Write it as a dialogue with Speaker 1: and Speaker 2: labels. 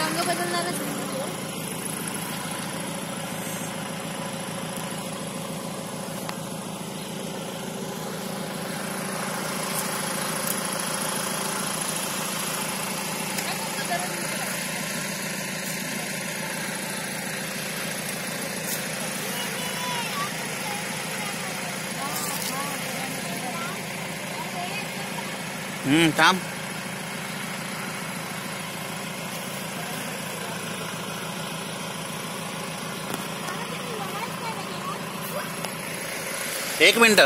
Speaker 1: रंग बदलणारच नाही.
Speaker 2: हम्म थांब एक मिनिट